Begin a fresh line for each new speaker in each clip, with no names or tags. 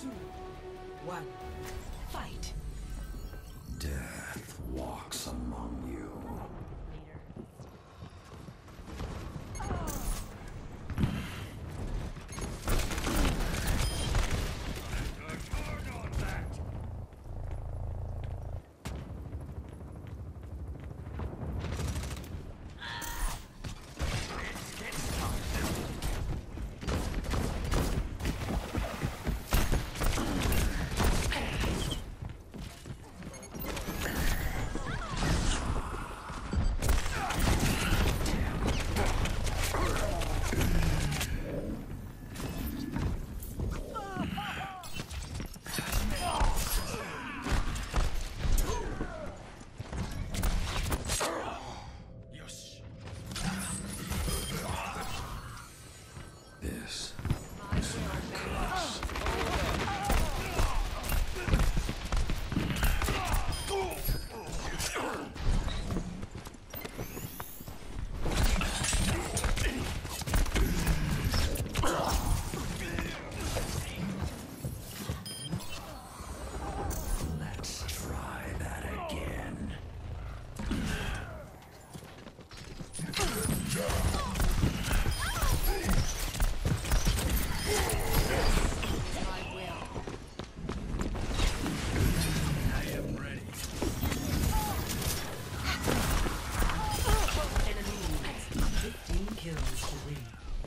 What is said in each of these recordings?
two, one. Fight.
Death walks among you.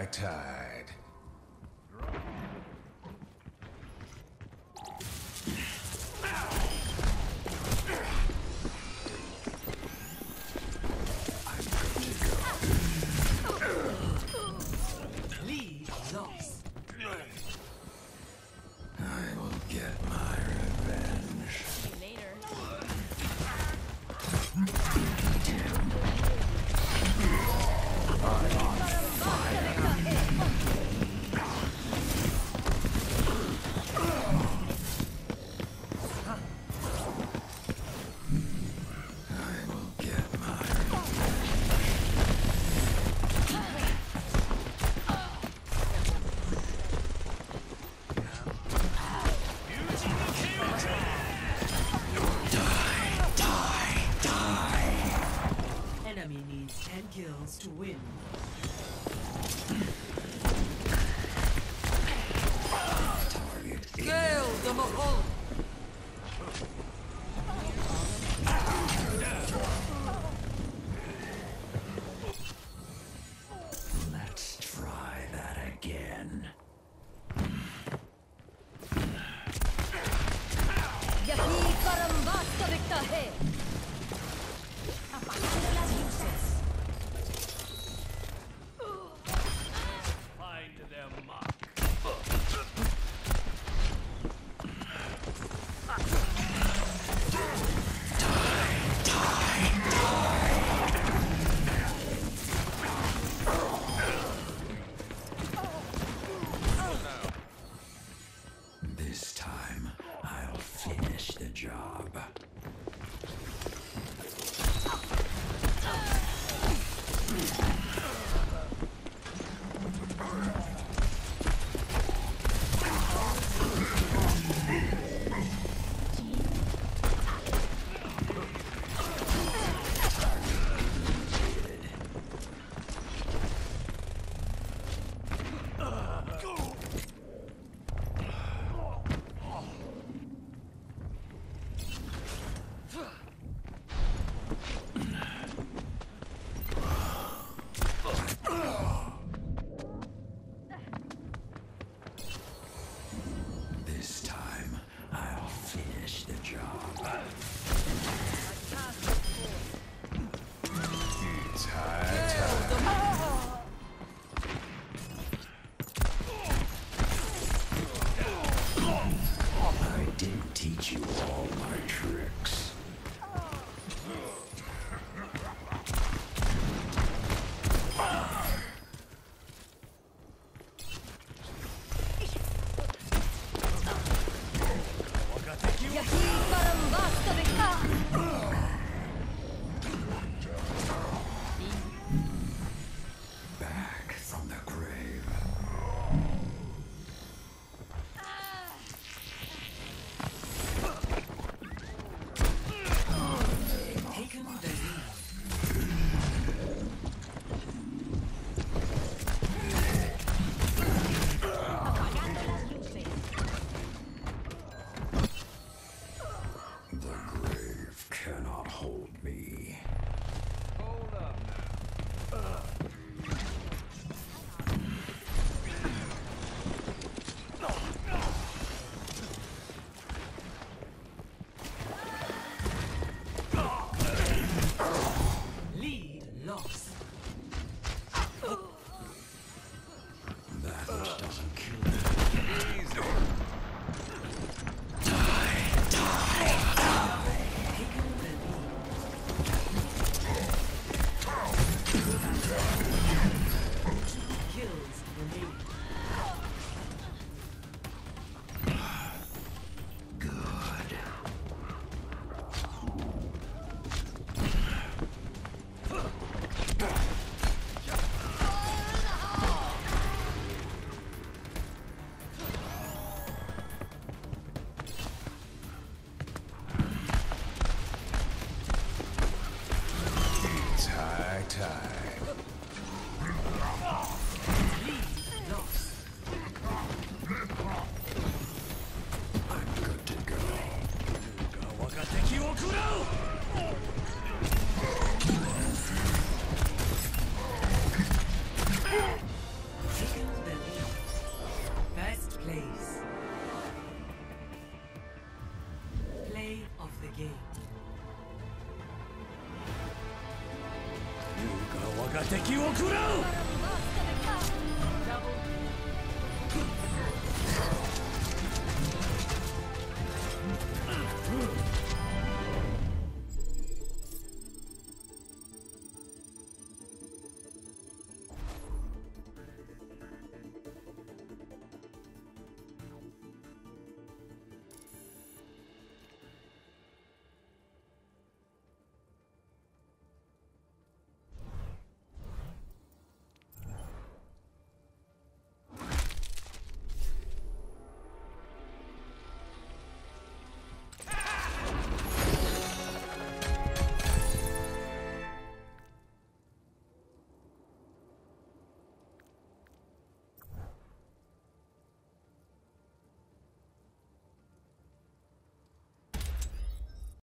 High